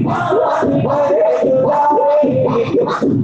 you.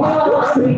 Wow.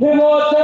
Himota